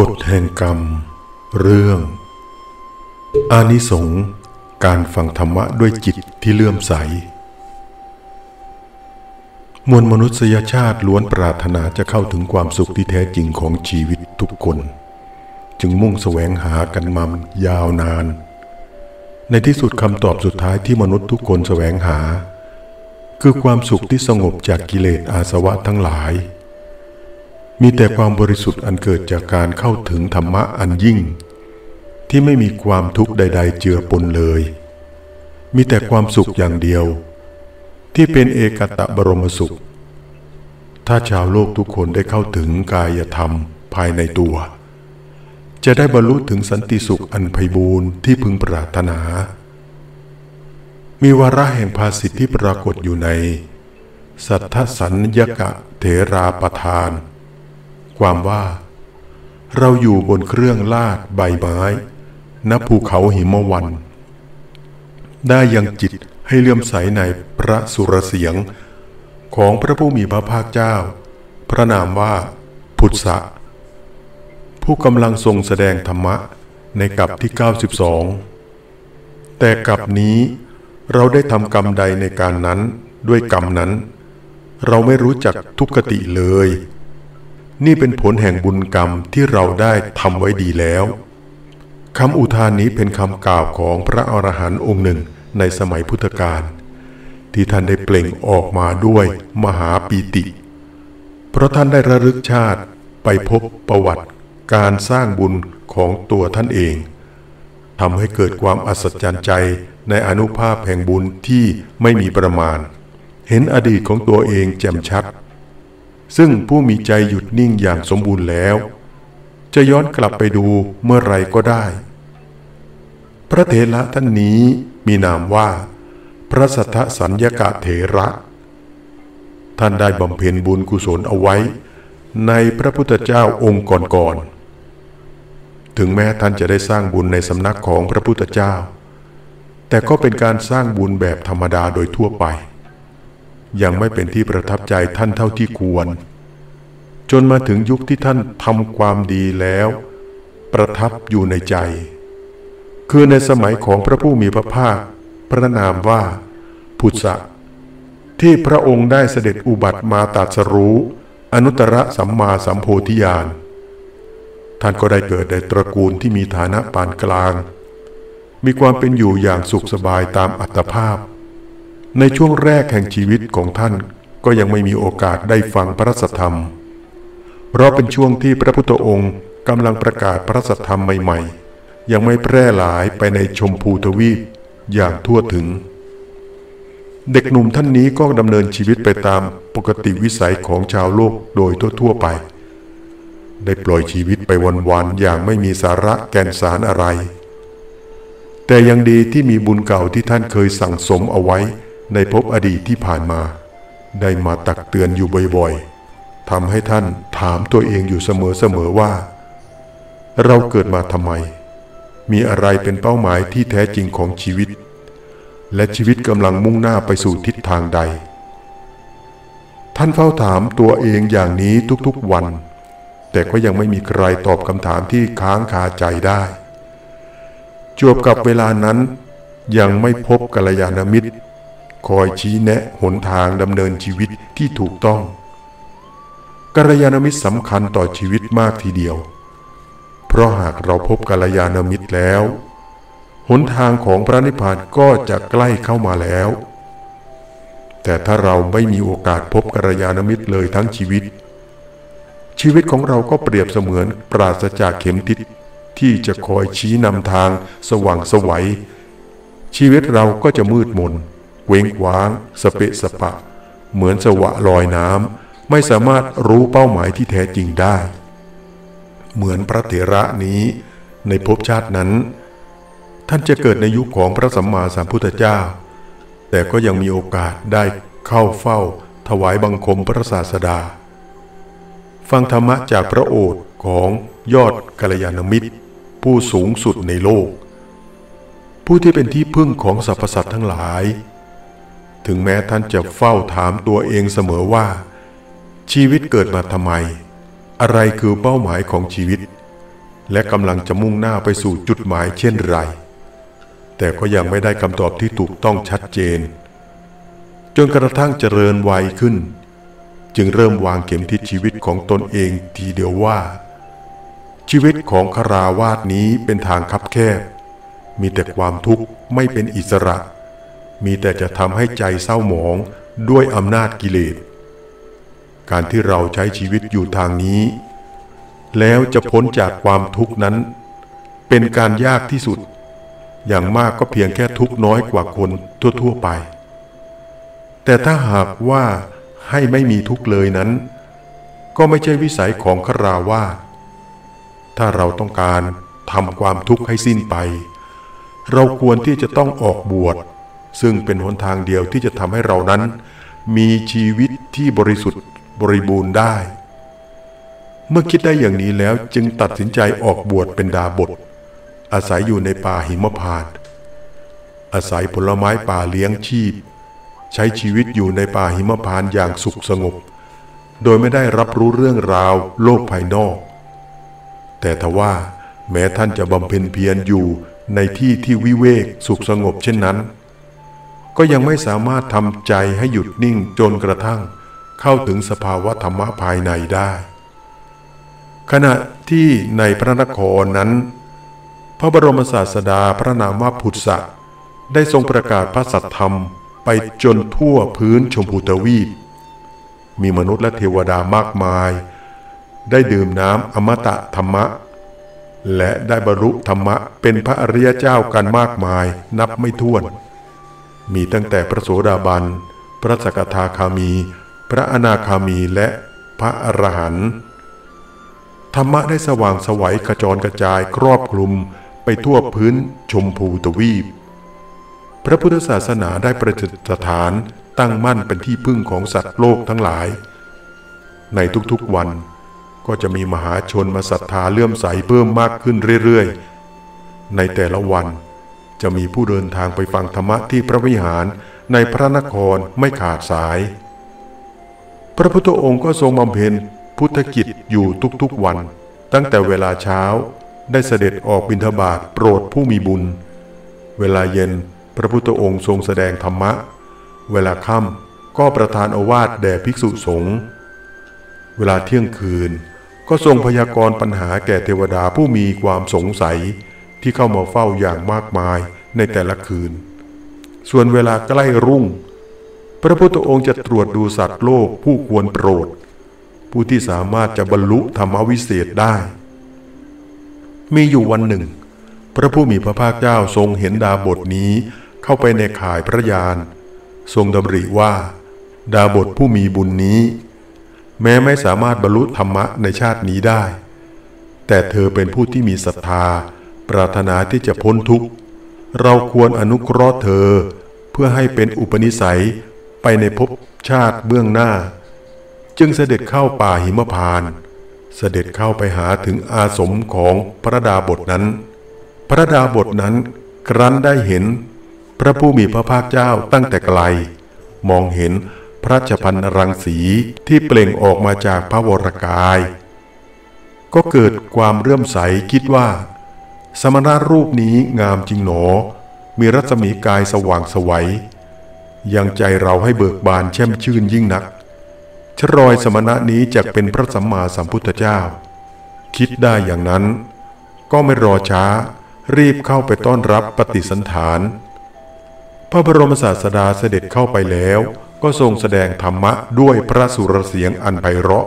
กฎแห่งกรรม เรื่อง อานิสงส์การฟังธรรมะด้วยจิตที่เลื่อมใส มวลมนุษยชาติล้วนปรารถนาจะเข้าถึงความสุขที่แท้จริงของชีวิตทุกคน จึงมุ่งแสวงหากันมายาวนาน ในที่สุดคำตอบสุดท้ายที่มนุษย์ทุกคนแสวงหา คือความสุขที่สงบจากกิเลสอาสวะทั้งหลาย มีแต่ความบริสุทธิ์อันเกิดจากการเข้าถึงธรรมะอันยิ่ง ที่ไม่มีความทุกข์ใด ๆ เจือปนเลย มีแต่ความสุขอย่างเดียว ที่เป็นเอกตะบรมสุข ถ้าชาวโลกทุกคนได้เข้าถึงกายธรรมภายในตัว จะได้บรรลุถึงสันติสุขอันไพบูรณ์ที่พึงปรารถนา มีวาระแห่งภาสิทธิที่ปรากฏอยู่ใน สัทธสัญญกะเถราประทาน ความว่า เราอยู่บนเครื่องลาดใบไม้ณภูเขาหิมวัน ได้ยังจิตให้เลื่อมใสในพระสุรเสียง ของพระผู้มีพระภาคเจ้า พระนามว่าพุทธะผู้กำลังทรงแสดงธรรมะในกับที่ 92 แต่กับนี้เราได้ทำกรรมใดในการนั้นด้วยกรรมนั้น เราไม่รู้จักทุกขติเลย นี่เป็นผลแห่งบุญกรรมที่เราได้ทำไว้ดีแล้วคำอุทานนี้เป็นคำกล่าวของพระอรหันต์องค์หนึ่งในสมัยพุทธกาลที่ท่านได้เปล่งออกมาด้วยมหาปีติ เพราะท่านได้ระลึกชาติไปพบประวัติการสร้างบุญของตัวท่านเองทำให้เกิดความอัศจรรย์ใจในอนุภาพแห่งบุญที่ไม่มีประมาณ เห็นอดีตของตัวเองแจ่มชัด ซึ่งผู้มีใจหยุดนิ่งอย่างสมบูรณ์แล้ว จะย้อนกลับไปดูเมื่อไรก็ได้ พระเถระท่านนี้มีนามว่า พระสัทธสัญญกะเถระ ท่านได้บำเพ็ญบุญกุศลเอาไว้ ในพระพุทธเจ้าองค์ก่อนๆ ถึงแม้ท่านจะได้สร้างบุญในสำนักของพระพุทธเจ้า แต่ก็เป็นการสร้างบุญแบบธรรมดาโดยทั่วไป ยังไม่เป็นที่ประทับใจท่านเท่าที่ควร จนมาถึงยุคที่ท่านทำความดีแล้ว ประทับอยู่ในใจ คือในสมัยของพระผู้มีพระภาค พระนามว่า พุทธะที่พระองค์ได้เสด็จอุบัติมาตัดสรู้ อนุตตรสัมมาสัมโพธิญาณท่านก็ได้เกิดในตระกูลที่มีฐานะปานกลาง มีความเป็นอยู่อย่างสุขสบายตามอัตภาพ ในช่วงแรกแห่งชีวิตของท่านก็ยังไม่มีโอกาสได้ฟังพระสัทธรรม เพราะเป็นช่วงที่พระพุทธองค์กำลังประกาศพระสัทธรรมใหม่ๆ ยังไม่แพร่หลายไปในชมพูทวีปอย่างทั่วถึง เด็กหนุ่มท่านนี้ก็ดำเนินชีวิตไปตามปกติวิสัยของชาวโลกโดยทั่วๆไป ได้ปล่อยชีวิตไปวันๆอย่างไม่มีสาระแกนสารอะไร แต่ยังดีที่มีบุญเก่าที่ท่านเคยสั่งสมเอาไว้ ในภพอดีตที่ผ่านมา ได้มาตักเตือนอยู่บ่อยๆทำให้ท่านถามตัวเองอยู่เสมอๆว่า เราเกิดมาทำไม มีอะไรเป็นเป้าหมายที่แท้จริงของชีวิต และชีวิตกำลังมุ่งหน้าไปสู่ทิศทางใด ท่านเฝ้าถามตัวเองอย่างนี้ทุกๆวัน แต่ก็ยังไม่มีใครตอบคำถามที่ค้างคาใจได้จวบกับเวลานั้นยังไม่พบกัลยาณมิตร คอยชี้แนะหนทางดำเนินชีวิตที่ถูกต้องกัลยาณมิตรสำคัญต่อชีวิตมากทีเดียว เพราะหากเราพบกัลยาณมิตรแล้ว หนทางของพระนิพพานก็จะใกล้เข้ามาแล้ว แต่ถ้าเราไม่มีโอกาสพบกัลยาณมิตรเลยทั้งชีวิต ชีวิตของเราก็เปรียบเสมือนปราศจากเข็มทิศที่จะคอยชี้นำทางสว่างสวัยชีวิตเราก็จะมืดมน เว้งว้าง สเปะสปะ เหมือนสวะลอยน้ำไม่สามารถรู้เป้าหมายที่แท้จริงได้ เหมือนพระเถระนี้ในภพชาตินั้น ท่านจะเกิดในยุคของพระสัมมาสัมพุทธเจ้า แต่ก็ยังมีโอกาสได้เข้าเฝ้า ถวายบังคมพระศาสดา ฟังธรรมะจากพระโอษฐ์ของยอดกัลยาณมิตร ผู้สูงสุดในโลก ผู้ที่เป็นที่พึ่งของสรรพสัตว์ทั้งหลาย ถึงแม้ท่านจะเฝ้าถามตัวเองเสมอว่า ชีวิตเกิดมาทำไม อะไรคือเป้าหมายของชีวิต และกำลังจะมุ่งหน้าไปสู่จุดหมายเช่นไร แต่ก็ยังไม่ได้คำตอบที่ถูกต้องชัดเจน จนกระทั่งเจริญวัยขึ้น จึงเริ่มวางเข็มทิศชีวิตของตนเองทีเดียวว่า ชีวิตของคราวาสนี้เป็นทางคับแคบมีแต่ความทุกข์ไม่เป็นอิสระ มีแต่จะทำให้ใจเศร้าหมองด้วยอำนาจกิเลส การที่เราใช้ชีวิตอยู่ทางนี้ แล้วจะพ้นจากความทุกข์นั้น เป็นการยากที่สุด อย่างมากก็เพียงแค่ทุกข์น้อยกว่าคนทั่ว ๆ ไป แต่ถ้าหากว่าให้ไม่มีทุกข์เลยนั้น ก็ไม่ใช่วิสัยของคราวาสถ้าเราต้องการทำความทุกข์ให้สิ้นไป เราควรที่จะต้องออกบวช ซึ่งเป็นหนทางเดียวที่จะทำให้เรานั้น มีชีวิตที่บริสุทธิ์บริบูรณ์ได้ เมื่อคิดได้อย่างนี้แล้วจึงตัดสินใจออกบวชเป็นดาบท อาศัยอยู่ในป่าหิมพานต์อาศัยผลไม้ป่าเลี้ยงชีพ ใช้ชีวิตอยู่ในป่าหิมพานต์อย่างสุขสงบ โดยไม่ได้รับรู้เรื่องราวโลกภายนอก แต่ทว่าแม้ท่านจะบำเพ็ญเพียรอยู่ในที่ที่วิเวกสุขสงบเช่นนั้น ก็ยังไม่สามารถทำใจให้หยุดนิ่งจนกระทั่ง เข้าถึงสภาวะธรรมะภายในได้ ขณะที่ในพระนครนั้น พระบรมศาสดาพระนามว่าพุทธะได้ทรงประกาศพระสัทธรรมไปจนทั่วพื้นชมพูทวีป มีมนุษย์และเทวดามากมาย ได้ดื่มน้ำอมตะธรรมะ และได้บรรลุธรรมะเป็นพระอริยเจ้ากันมากมายนับไม่ถ้วน มีตั้งแต่พระโสดาบัน พระสกทาคามี พระอนาคามีและพระอรหันต์ธรรมะได้สว่างสวัยกระจรกระจายครอบคลุมไปทั่วพื้นชมพูทวีป พระพุทธศาสนาได้ประดิษฐานตั้งมั่นเป็นที่พึ่งของสัตว์โลกทั้งหลาย ในทุกๆวันก็จะมีมหาชนมาศรัทธาเลื่อมใสเพิ่มมากขึ้นเรื่อยๆ ในแต่ละวัน จะมีผู้เดินทางไปฟังธรรมะที่พระวิหารในพระนครไม่ขาดสาย พระพุทธองค์ก็ทรงบำเพ็ญพุทธกิจอยู่ทุกๆวัน ตั้งแต่เวลาเช้าได้เสด็จออกบิณฑบาตโปรดผู้มีบุญ เวลาเย็นพระพุทธองค์ทรงแสดงธรรมะ เวลาค่ำก็ประทานโอวาทแด่ภิกษุสงฆ์ เวลาเที่ยงคืนก็ทรงพยากรณ์ปัญหาแก่เทวดาผู้มีความสงสัย ที่เข้ามาเฝ้าอย่างมากมายในแต่ละคืน ส่วนเวลาใกล้รุ่ง พระพุทธองค์จะตรวจดูสัตว์โลกผู้ควรโปรด ผู้ที่สามารถจะบรรลุธรรมวิเศษได้ มีอยู่วันหนึ่ง พระผู้มีพระภาคเจ้าทรงเห็นดาบทนี้เข้าไปในข่ายพระยานทรงดำริว่า ดาบทผู้มีบุญนี้ แม้ไม่สามารถบรรลุธรรมะในชาตินี้ได้ แต่เธอเป็นผู้ที่มีศรัทธา ปรารถนาที่จะพ้นทุกข์ เราควรอนุเคราะห์เธอ เพื่อให้เป็นอุปนิสัยไปในภพชาติเบื้องหน้า จึงเสด็จเข้าป่าหิมพาน เสด็จเข้าไปหาถึงอาสมของพระดาบทนั้น พระดาบทนั้นครั้นได้เห็น พระผู้มีพระภาคเจ้าตั้งแต่ไกล มองเห็นพระชพันรังสีที่เปล่งออกมาจากพระวรกาย ก็เกิดความเรื่อมใสคิดว่า สมณรูปนี้งามจริงหนอ มีรัศมีกายสว่างสวัยยังใจเราให้เบิกบานแช่มชื่นยิ่งนัก ชรอยสมณะนี้จะเป็นพระสัมมาสัมพุทธเจ้า คิดได้อย่างนั้น ก็ไม่รอช้า รีบเข้าไปต้อนรับปฏิสันฐาน พระบรมศาสดาเสด็จเข้าไปแล้ว ก็ทรงแสดงธรรมะด้วยพระสุรเสียงอันไพเราะ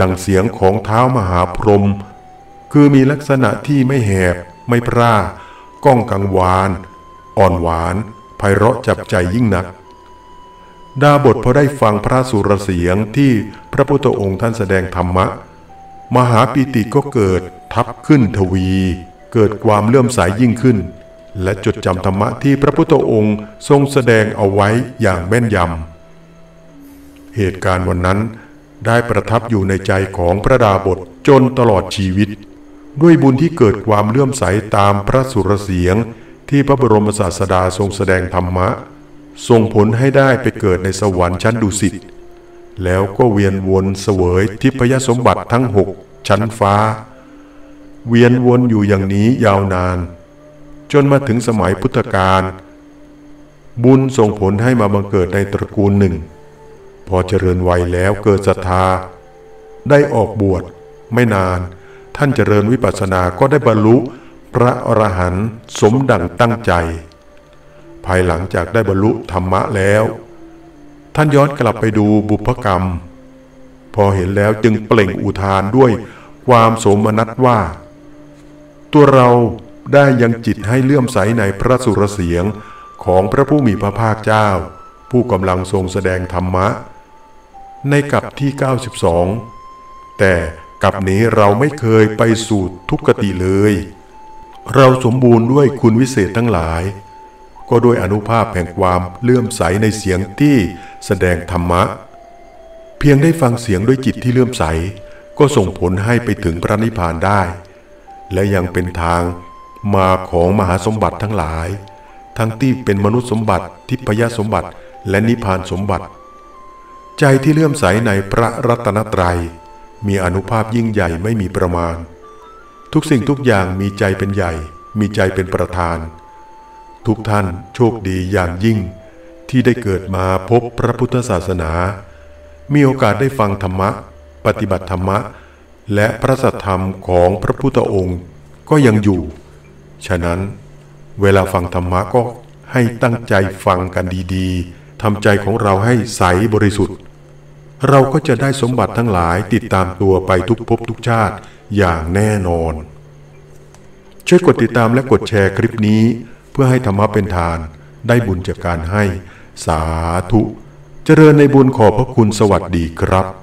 ดังเสียงของเท้ามหาพรหม คือมีลักษณะที่ไม่แหบ ไม่พร่า ก้องกังวาน อ่อนหวานไพเราะจับใจยิ่งนัก ดาบทพอได้ฟังพระสุรเสียงที่พระพุทธองค์ท่านแสดงธรรมะ มหาปิติก็เกิดทับขึ้นทวี เกิดความเลื่อมใสยยิ่งขึ้น และจดจำธรรมะที่พระพุทธองค์ทรงแสดงเอาไว้อย่างแม่นยำ เหตุการณ์วันนั้นได้ประทับอยู่ในใจของพระดาบทจนตลอดชีวิต ด้วยบุญที่เกิดความเลื่อมใสตามพระสุรเสียงที่พระบรมศาสดาทรงแสดงธรรมะ ส่งผลให้ได้ไปเกิดในสวรรค์ชั้นดุสิตแล้วก็เวียนวนเสวยทิพยสมบัติทั้งหกชั้นฟ้า เวียนวนอยู่อย่างนี้ยาวนาน จนมาถึงสมัยพุทธกาลบุญส่งผลให้มาบังเกิดในตระกูลหนึ่ง พอเจริญวัยแล้วเกิดศรัทธา ได้ออกบวชไม่นาน ท่านเจริญวิปัสสนาก็ได้บรรลุพระอรหันต์สมดังตั้งใจ ภายหลังจากได้บรรลุธรรมะแล้ว ท่านย้อนกลับไปดูบุพกรรม พอเห็นแล้วจึงเปล่งอุทานด้วยความโสมนัสว่า ตัวเราได้ยังจิตให้เลื่อมใสในพระสุรเสียงของพระผู้มีพระภาคเจ้า ผู้กำลังทรงแสดงธรรมะ ในกับที่ 92 แต่ กับนี้เราไม่เคยไปสู่ทุกขติเลย เราสมบูรณ์ด้วยคุณวิเศษทั้งหลาย ก็ด้วยอนุภาพแห่งความเลื่อมใสในเสียงที่แสดงธรรมะ เพียงได้ฟังเสียงด้วยจิตที่เลื่อมใส ก็ส่งผลให้ไปถึงพระนิพพานได้ และยังเป็นทางมาของมหาสมบัติทั้งหลาย ทั้งที่เป็นมนุษย์สมบัติทิพยสมบัติและนิพพานสมบัติ ใจที่เลื่อมใสในพระรัตนตรัย มีอนุภาพยิ่งใหญ่ไม่มีประมาณ ทุกสิ่งทุกอย่างมีใจเป็นใหญ่ มีใจเป็นประธาน ทุกท่านโชคดีอย่างยิ่ง ที่ได้เกิดมาพบพระพุทธศาสนา มีโอกาสได้ฟังธรรมะ ปฏิบัติธรรมะ และพระสัทธรรมของพระพุทธองค์ก็ยังอยู่ ฉะนั้นเวลาฟังธรรมะก็ให้ตั้งใจฟังกันดีๆทำใจของเราให้ใสบริสุทธิ์ เราก็จะได้สมบัติทั้งหลายติดตามตัวไปทุกภพทุกชาติอย่างแน่นอน ช่วยกดติดตามและกดแชร์คลิปนี้ เพื่อให้ธรรมะเป็นทาน ได้บุญจากการให้ สาธุ เจริญในบุญขอบพระคุณสวัสดีครับ